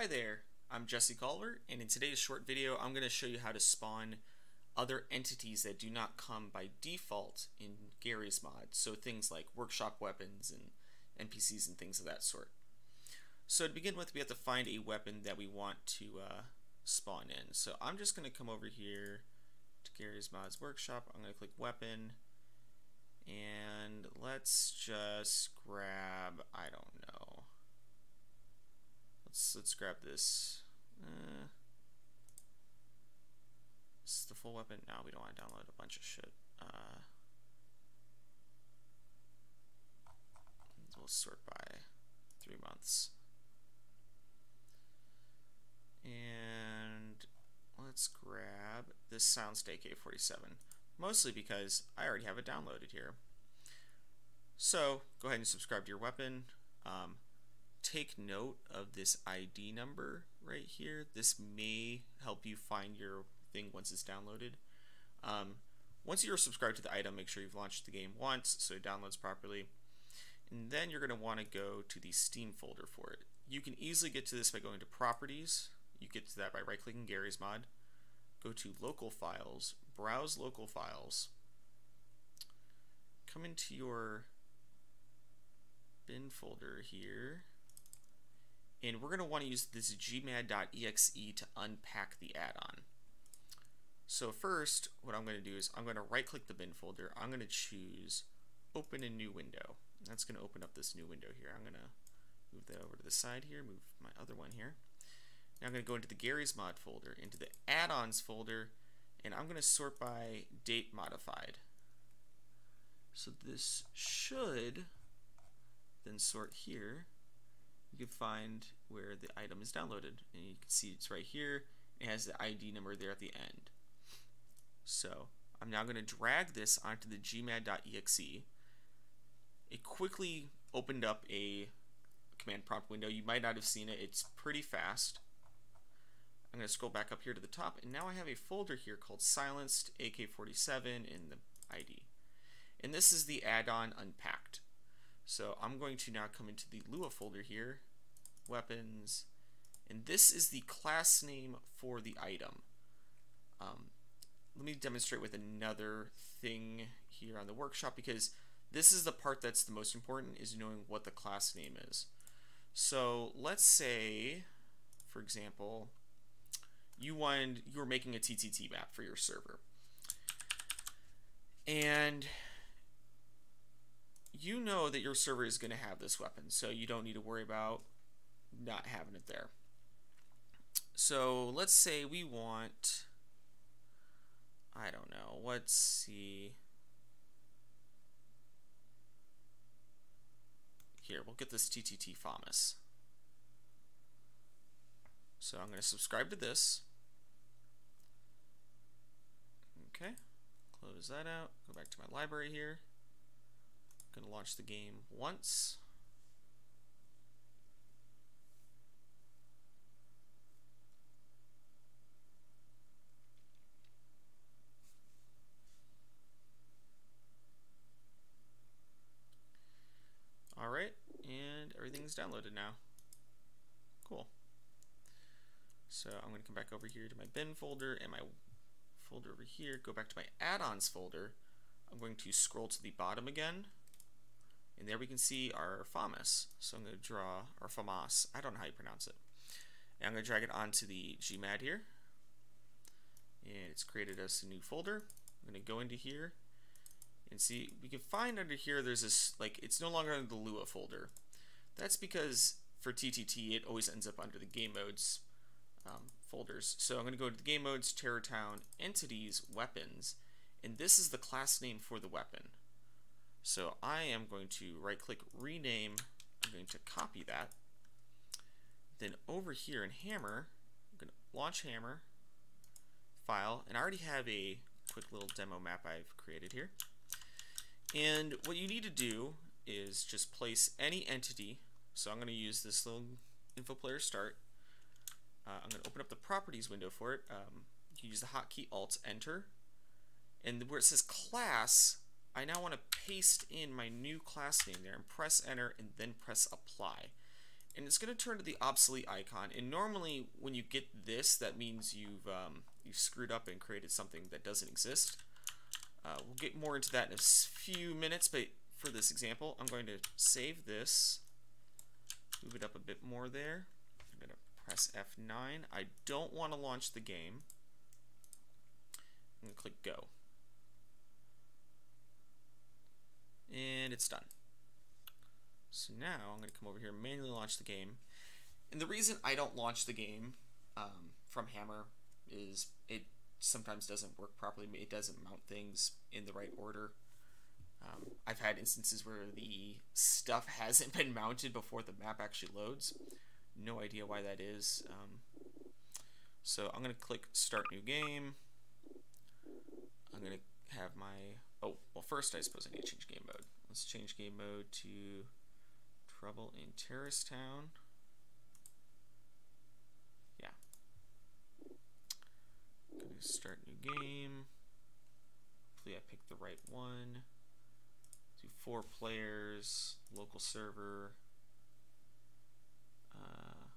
Hi there, I'm Jesse Culver, and in today's short video I'm going to show you how to spawn other entities that do not come by default in Garry's Mod, so things like workshop weapons and NPCs and things of that sort. So to begin with, we have to find a weapon that we want to uh, spawn in. So I'm just going to come over here to Garry's Mods Workshop, I'm going to click Weapon, and let's just grab, I don't know, let's let's grab this. Uh, this is the full weapon. Now we don't want to download a bunch of shit. Uh, we'll sort by three months. And let's grab this Soundstake A47 mostly because I already have it downloaded here. So go ahead and subscribe to your weapon. Um, take note of this ID number right here. This may help you find your thing once it's downloaded. Um, once you're subscribed to the item, make sure you've launched the game once so it downloads properly. And then you're going to want to go to the Steam folder for it. You can easily get to this by going to Properties. You get to that by right-clicking Garry's Mod go to local files, browse local files, come into your bin folder here, and we're going to want to use this gmad.exe to unpack the add-on. So first, what I'm going to do is I'm going to right-click the bin folder. I'm going to choose Open a New Window. That's going to open up this new window here. I'm going to move that over to the side here, move my other one here. Now I'm going to go into the Garry's Mod folder, into the add-ons folder, and I'm going to sort by date modified. So this should then sort here. You can find where the item is downloaded, and you can see it's right here. It has the ID number there at the end. So I'm now going to drag this onto the gmad.exe. It quickly opened up a command prompt window. You might not have seen it. It's pretty fast. I'm going to scroll back up here to the top, and now I have a folder here called Silenced AK-47 in the ID. And this is the add-on Unpacked. So I'm going to now come into the Lua folder here, Weapons, and this is the class name for the item. Um, let me demonstrate with another thing here on the workshop because this is the part that's the most important is knowing what the class name is. So let's say, for example, you wanted you were making a TTT map for your server. And you know that your server is going to have this weapon, so you don't need to worry about not having it there. So let's say we want, I don't know, let's see. Here, we'll get this TTT FAMAS. So I'm going to subscribe to this. Okay, close that out, go back to my library here. Going to launch the game once. Alright, and everything's downloaded now. Cool. So I'm going to come back over here to my bin folder and my folder over here, go back to my add-ons folder. I'm going to scroll to the bottom again, and there we can see our FAMAS. So I'm going to draw our FAMAS. I don't know how you pronounce it. And I'm going to drag it onto the Gmad here, and it's created us a new folder. I'm going to go into here and see we can find under here there's this like it's no longer under the Lua folder. That's because for TTT it always ends up under the game modes um, folders. So I'm going to go to the game modes, Terror Town, Entities, Weapons, and this is the class name for the weapon. So I am going to right click rename, I'm going to copy that. Then over here in Hammer, I'm going to launch Hammer, file, and I already have a quick little demo map I've created here. And what you need to do is just place any entity. So I'm going to use this little info player start uh, I'm going to open up the properties window for it. Um, you use the hotkey Alt Enter. And where it says class, I now want to paste in my new class name there and press enter and then press apply. and it's going to turn to the obsolete icon. And normally, when you get this, that means you've um, you've screwed up and created something that doesn't exist. Uh, we'll get more into that in a few minutes, but for this example, I'm going to save this, move it up a bit more there. I'm going to press F9. I don't want to launch the game. I'm going to click Go. And it's done. So now I'm going to come over here manually launch the game. And the reason I don't launch the game um, from Hammer is it sometimes doesn't work properly. It doesn't mount things in the right order. Um, I've had instances where the stuff hasn't been mounted before the map actually loads. No idea why that is. Um, so I'm going to click Start New Game. I'm going to have my... Oh, well first I suppose I need to change game mode. Let's change game mode to Trouble in Terrorist Town. Yeah. Gonna start new game. Hopefully I picked the right one. Do four players, local server. Uh,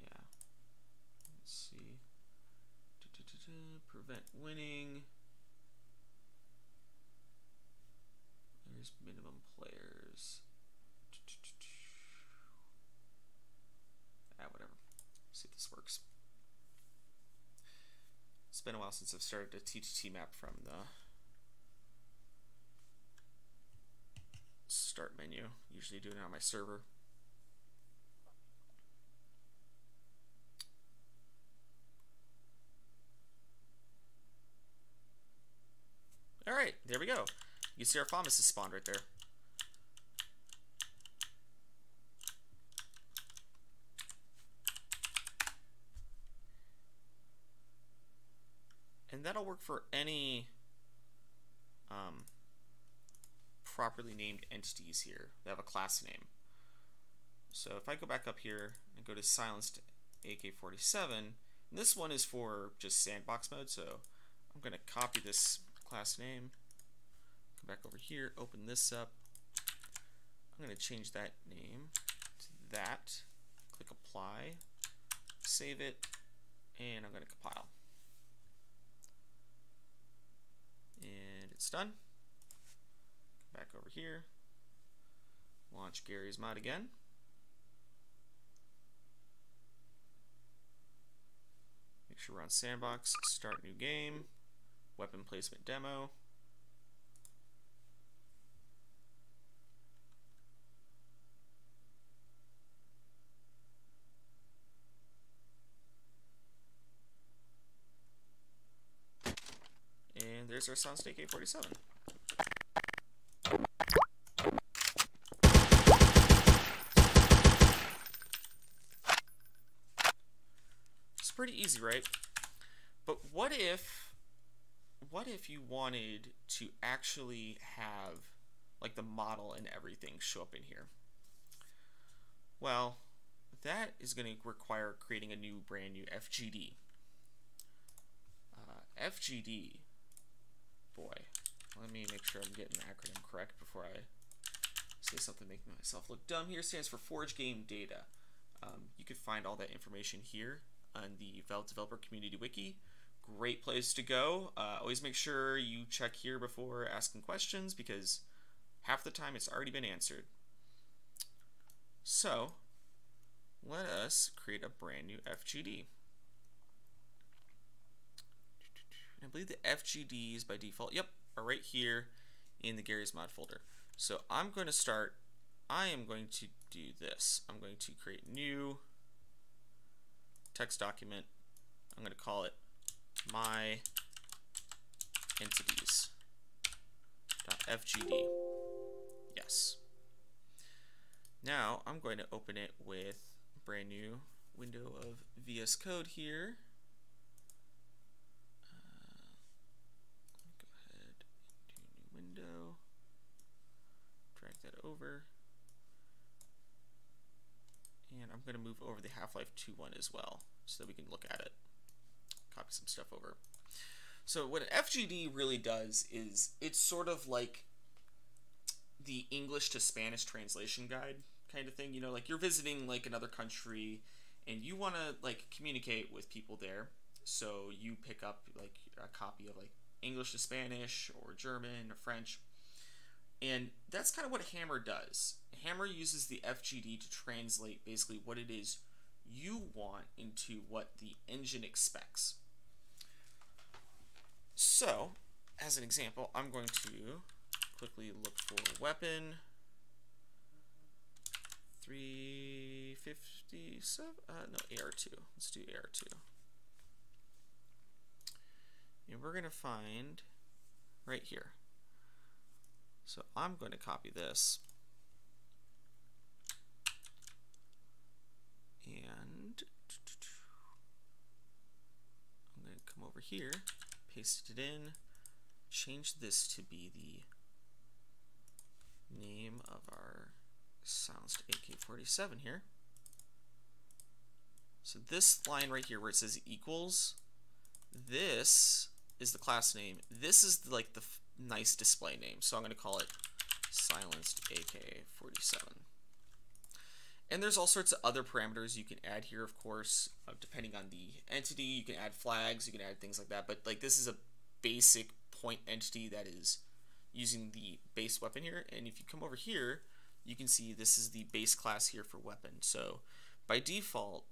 yeah. Let's see. Prevent winning. There's minimum players. Ah, whatever. See if this works. It's been a while since I've started a TTT map from the start menu. Usually do it on my server. Alright, there we go. You see our Famas is spawned right there. And that'll work for any um, properly named entities here that have a class name. So if I go back up here and go to silenced AK-47, this one is for just sandbox mode, so I'm going to copy this class name, come back over here, open this up. I'm going to change that name to that, click apply, save it, and I'm going to compile. And it's done Come back over here, launch Garry's Mod again. Make sure we're on Sandbox, start new game, weapon placement demo. And there's our Sound Snake A47. It's pretty easy, right? But what if what if you wanted to actually have like the model and everything show up in here? Well, that is going to require creating a new brand new FGD. Uh, FGD, boy, let me make sure I'm getting the acronym correct before I say something making myself look dumb here, stands for Forge Game Data. Um, you can find all that information here on the Valve Developer Community Wiki. Great place to go. Uh, always make sure you check here before asking questions because half the time it's already been answered. So, let us create a brand new FGD. I believe the FGDs by default, yep, are right here in the Garry's Mod folder. So I'm going to start, I am going to do this. I'm going to create new text document. I'm going to call it my entities .fgd. Yes. Now I'm going to open it with a brand new window of VS Code here. Uh, go ahead new window. Drag that over. And I'm going to move over the Half-Life 2 one as well so that we can look at it. Copy some stuff over. So what an FGD really does is it's sort of like the English to Spanish translation guide kind of thing. You know, like you're visiting like another country and you want to like communicate with people there. So you pick up like a copy of like English to Spanish or German or French. And that's kind of what Hammer does. Hammer uses the FGD to translate basically what it is you want into what the engine expects. So, as an example, I'm going to quickly look for weapon 357, uh, no, AR2. Let's do AR2. And we're going to find right here. So I'm going to copy this. And I'm going to come over here, paste it in, change this to be the name of our silenced AK-47 here. So this line right here where it says equals, this is the class name. This is like the nice display name. So I'm going to call it silenced AK-47. And there's all sorts of other parameters you can add here, of course, uh, depending on the entity. You can add flags, you can add things like that. But like this is a basic point entity that is using the base weapon here. And if you come over here, you can see this is the base class here for weapon. So by default,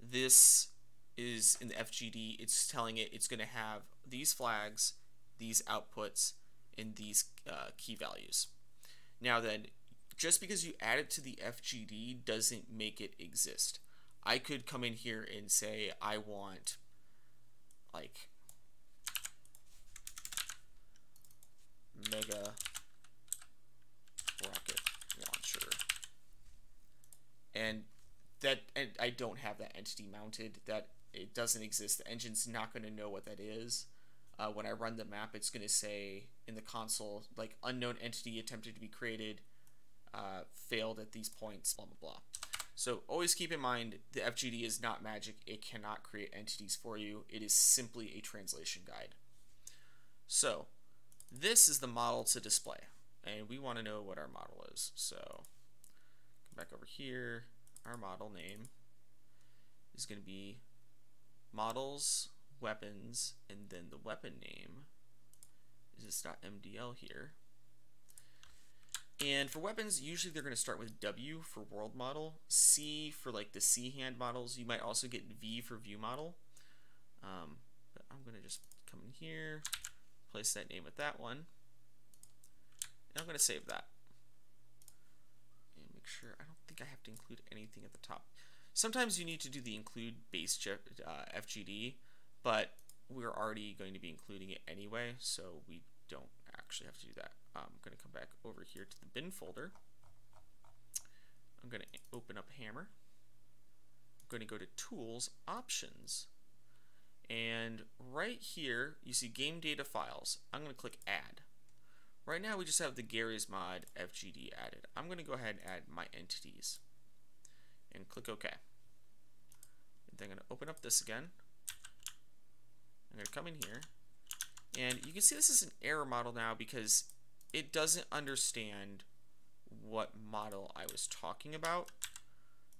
this is in the FGD, it's telling it it's going to have these flags, these outputs, and these uh, key values. Now then, just because you add it to the FGD doesn't make it exist. I could come in here and say I want like mega rocket launcher. And that and I don't have that entity mounted. That it doesn't exist. The engine's not going to know what that is. Uh, when I run the map it's going to say in the console like unknown entity attempted to be created uh, failed at these points blah blah blah. So always keep in mind the FGD is not magic. It cannot create entities for you. It is simply a translation guide. So this is the model to display and we want to know what our model is. So come back over here. Our model name is going to be models, weapons, and then the weapon name is this .mdl here. And for weapons, usually they're going to start with W for world model, C for like the C hand models. You might also get V for view model. Um, but I'm going to just come in here, place that name with that one. And I'm going to save that. And make sure, I don't think I have to include anything at the top. Sometimes you need to do the include base uh, FGD, but we're already going to be including it anyway, so we don't actually have to do that. I'm going to come back over here to the bin folder. I'm going to open up Hammer. I'm going to go to Tools, Options, and right here you see Game Data Files. I'm going to click Add. Right now we just have the Garry's Mod FGD added. I'm going to go ahead and add my entities and click OK. And then I'm going to open up this again. I'm going to come in here and you can see this is an error model now because it doesn't understand what model I was talking about.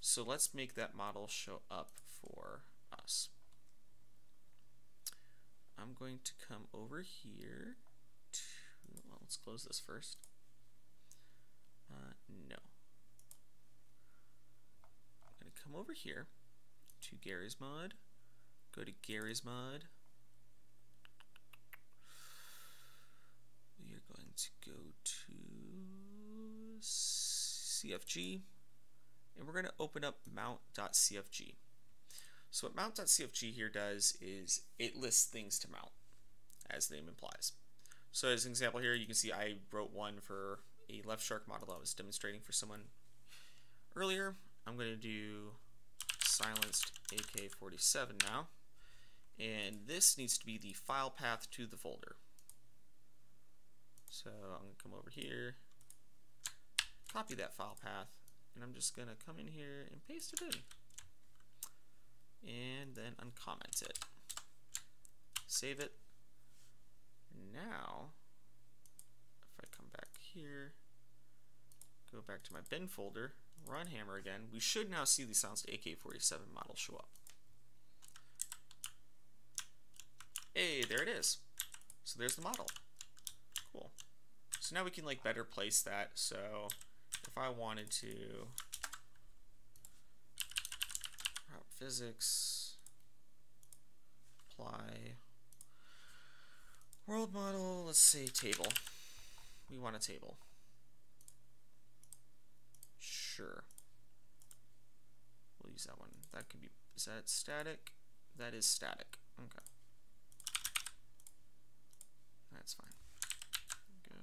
So let's make that model show up for us. I'm going to come over here to, well, let's close this first. Uh, no. I'm going to come over here to Garry's Mod, go to Garry's Mod, to go to CFG, and we're going to open up mount.cfg. So what mount.cfg here does is it lists things to mount, as the name implies. So as an example here, you can see I wrote one for a left shark model I was demonstrating for someone earlier. I'm going to do silenced AK-47 now. And this needs to be the file path to the folder. So I'm going to come over here, copy that file path, and I'm just going to come in here and paste it in. And then uncomment it. Save it. Now, if I come back here, go back to my bin folder, run hammer again. We should now see the silenced AK-47 model show up. Hey, there it is. So there's the model. Cool. So now we can like better place that. So if I wanted to physics, apply world model, let's say table. We want a table. Sure. We'll use that one. That could be, is that static? That is static. Okay. That's fine. Go.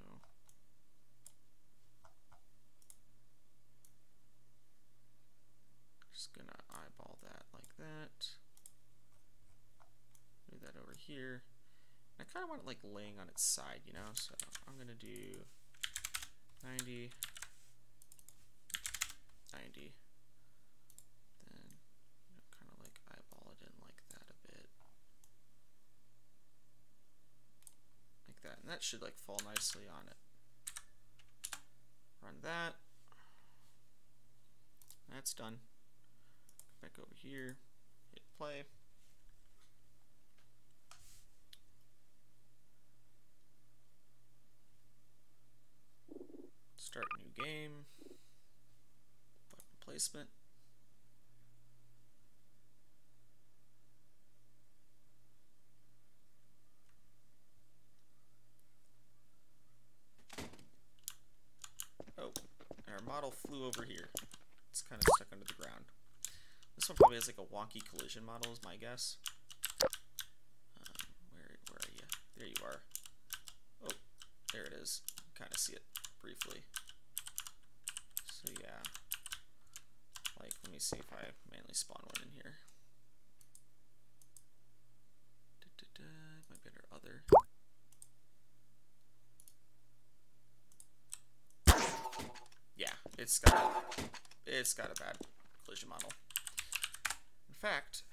Just gonna eyeball that like that. Move that over here. I kind of want it like laying on its side, you know? So I'm gonna do 90, 90. Then, you know, kind of like eyeball it in like that a bit. Like that. And that should like fall nicely on it. Run that. That's done. Back over here. Hit play. Start new game. Button placement. Oh, our model flew over here. It's kind of stuck under the ground. This one probably has like a wonky collision model is my guess. Um, where, where are you? There you are. Oh, there it is. Kind of see it briefly. So yeah, like let me see if I mainly spawn one in here. Da, da, da, might be other. Yeah, it's got it's got a bad collision model. In fact,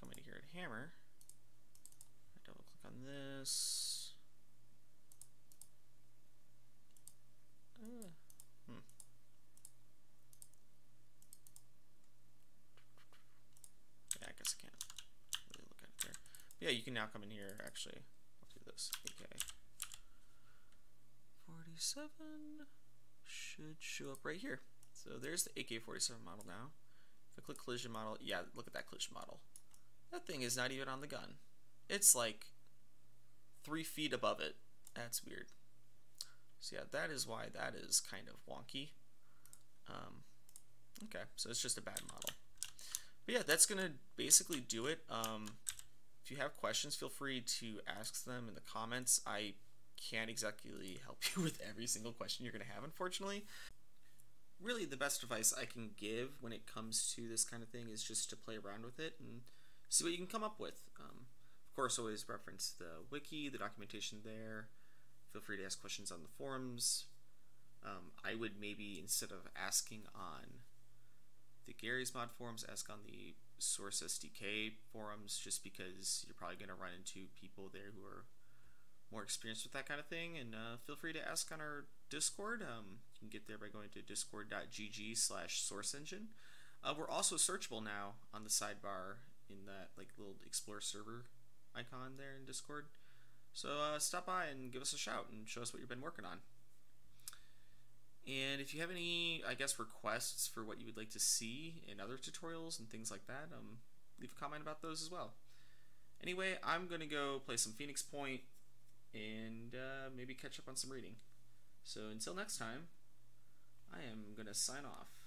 come in here and hammer. I double click on this. Hmm. Yeah, I guess I can't really look at it there. But yeah, you can now come in here. Actually, I'll do this. AK 47 should show up right here. So there's the AK-47 model now. If I click collision model, yeah, look at that collision model. That thing is not even on the gun. It's like three feet above it. That's weird. So yeah, that is why that is kind of wonky. Um, okay, so it's just a bad model. But yeah, that's going to basically do it. Um, if you have questions, feel free to ask them in the comments. I can't exactly help you with every single question you're going to have, unfortunately. Really, the best advice I can give when it comes to this kind of thing is just to play around with it and see what you can come up with. Um, of course, always reference the wiki, the documentation there. Feel free to ask questions on the forums. Um, I would maybe, instead of asking on the Garry's Mod forums, ask on the Source SDK forums, just because you're probably going to run into people there who are more experienced with that kind of thing. And uh, feel free to ask on our Discord. Um, you can get there by going to discord.gg slash source engine. Uh, we're also searchable now on the sidebar in that like little explore server icon there in Discord. So uh, stop by and give us a shout and show us what you've been working on. And if you have any, I guess, requests for what you would like to see in other tutorials and things like that, um, leave a comment about those as well. Anyway, I'm going to go play some Phoenix Point and uh, maybe catch up on some reading. So until next time, I am going to sign off.